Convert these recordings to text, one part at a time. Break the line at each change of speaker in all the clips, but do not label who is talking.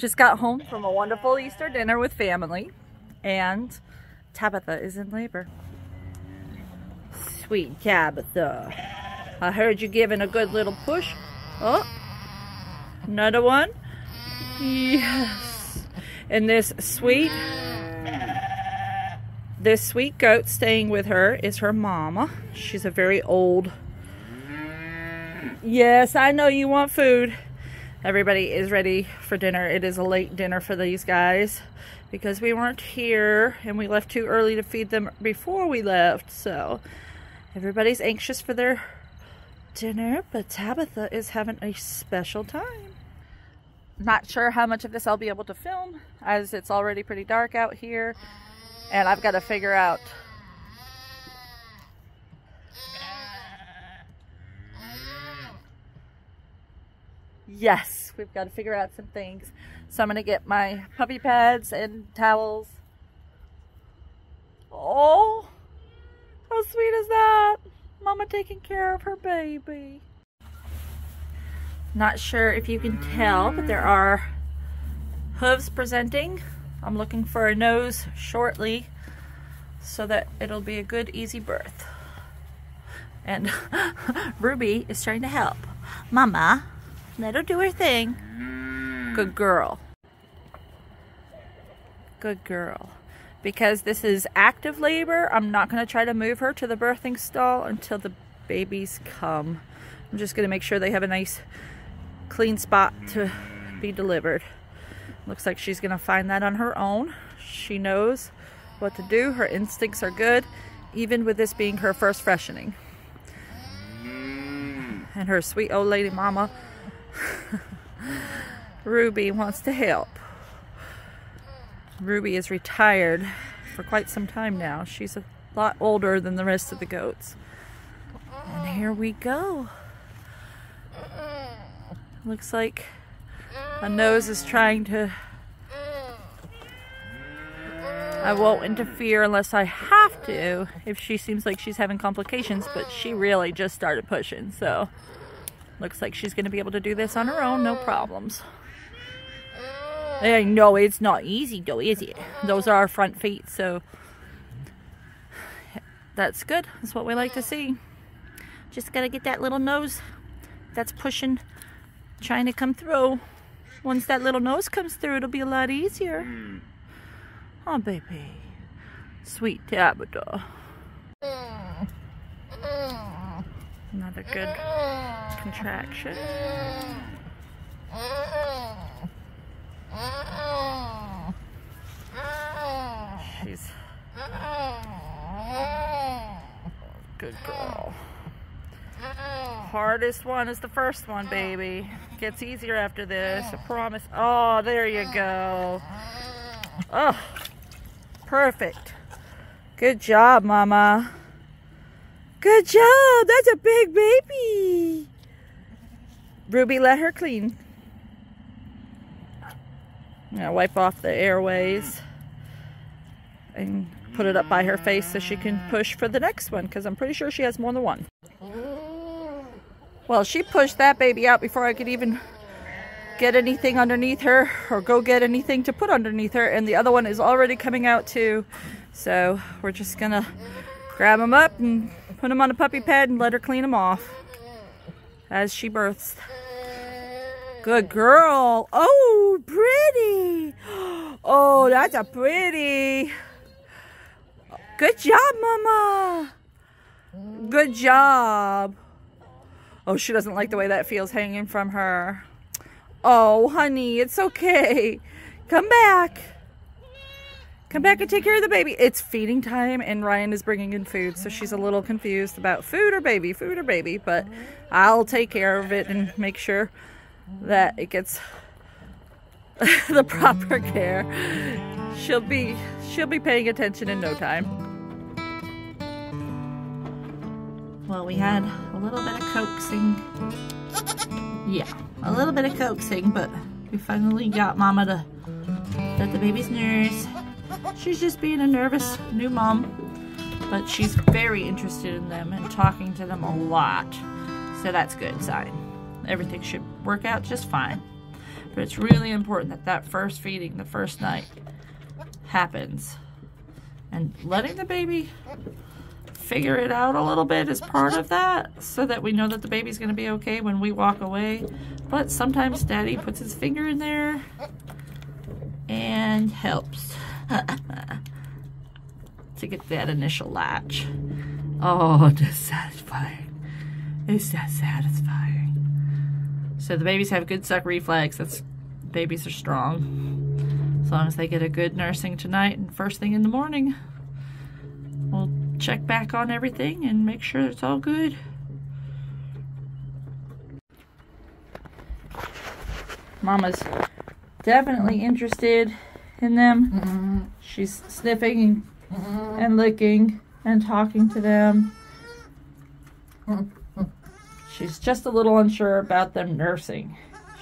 Just got home from a wonderful Easter dinner with family and Tabitha is in labor. Sweet Tabitha. I heard you giving a good little push. Oh, another one. Yes. And this sweet, this sweet goat staying with her is her mama. She's a very old. Yes, I know you want food. Everybody is ready for dinner. It is a late dinner for these guys because we weren't here and we left too early to feed them before we left. So everybody's anxious for their dinner, but Tabitha is having a special time. Not sure how much of this I'll be able to film as it's already pretty dark out here and I've got to figure out Yes, we've got to figure out some things. So I'm going to get my puppy pads and towels. Oh, how sweet is that? Mama taking care of her baby. Not sure if you can tell, but there are hooves presenting. I'm looking for a nose shortly so that it'll be a good, easy birth. And Ruby is trying to help. Mama, let her do her thing. Mm-hmm. Good girl. Good girl. Because this is active labor, I'm not going to try to move her to the birthing stall until the babies come. I'm just going to make sure they have a nice clean spot to be mm-hmm. delivered. Looks like she's going to find that on her own. She knows what to do. Her instincts are good, even with this being her first freshening. Mm-hmm. And her sweet old lady mama Ruby wants to help. Ruby is retired for quite some time now. She's a lot older than the rest of the goats. And here we go. Looks like a nose is trying to... I won't interfere unless I have to if she seems like she's having complications, but she really just started pushing, so... Looks like she's going to be able to do this on her own, no problems. I know it's not easy though, is it? Those are our front feet, so that's good. That's what we like to see. Just got to get that little nose that's pushing, trying to come through. Once that little nose comes through, it'll be a lot easier. Hmm. Oh, baby. Sweet Tabitha. Another good contraction. She's good girl. Hardest one is the first one, baby. Gets easier after this, I promise. Oh, there you go. Oh, perfect. Good job, Mama. Good job. That's a big baby. Ruby, let her clean. I'm going to wipe off the airways and put it up by her face so she can push for the next one because I'm pretty sure she has more than one. Well, she pushed that baby out before I could even get anything underneath her or go get anything to put underneath her and the other one is already coming out too. So we're just going to grab them up and put them on a puppy pad and let her clean them off as she births. Good girl. Oh, pretty. Oh, that's a pretty. Good job, Mama. Good job. Oh, she doesn't like the way that feels hanging from her. Oh, honey, it's okay. Come back. Come back and take care of the baby. It's feeding time and Ryan is bringing in food. So she's a little confused about food or baby, food or baby. But I'll take care of it and make sure that it gets the proper care. She'll be, she'll be paying attention in no time. Well, we had a little bit of coaxing. Yeah, a little bit of coaxing, but we finally got Mama to let the babies nurse She's just being a nervous new mom, but she's very interested in them and talking to them a lot. So that's good sign. Everything should work out just fine. But it's really important that that first feeding, the first night, happens. And letting the baby figure it out a little bit is part of that so that we know that the baby's going to be okay when we walk away. But sometimes daddy puts his finger in there and helps to get that initial latch. Oh, it's satisfying. It's that satisfying. So the babies have good suck reflex. That's babies are strong. As long as they get a good nursing tonight and first thing in the morning, we'll check back on everything and make sure it's all good. Mama's definitely interested in them. Mm. She's sniffing Mm-hmm. and licking and talking to them. She's just a little unsure about them nursing.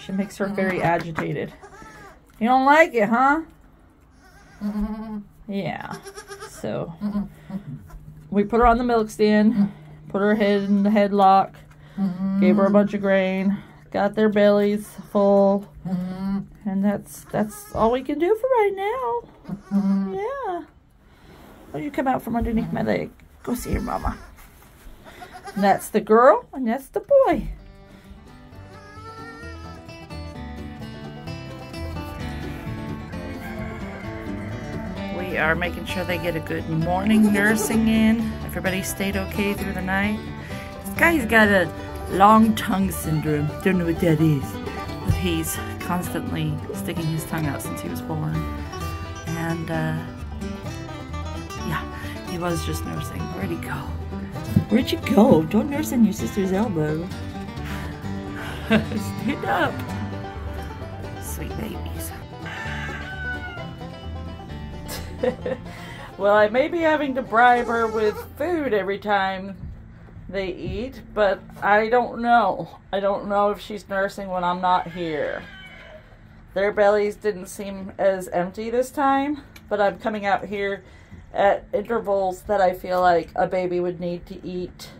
She makes her very mm-hmm. agitated. You don't like it, huh? Mm-hmm. Yeah. So we put her on the milk stand, put her head in the headlock, gave her a bunch of grain, got their bellies full, and that's that's all we can do for right now. Yeah. Well, you come out from underneath my leg. Go see your mama. And that's the girl, and that's the boy. We are making sure they get a good morning nursing in. Everybody stayed okay through the night. This guy's got a long tongue syndrome. Don't know what that is. But he's constantly sticking his tongue out since he was born. And, uh, yeah, he was just nursing. Where'd he go? Where'd you go? Don't nurse on your sister's elbow. Stand up. Sweet babies. well, I may be having to bribe her with food every time they eat, but I don't know. I don't know if she's nursing when I'm not here. Their bellies didn't seem as empty this time, but I'm coming out here at intervals that I feel like a baby would need to eat.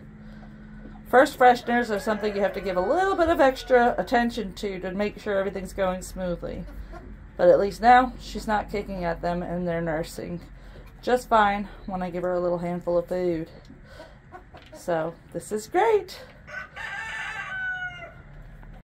First fresheners are something you have to give a little bit of extra attention to to make sure everything's going smoothly. But at least now she's not kicking at them and they're nursing just fine when I give her a little handful of food. So this is great.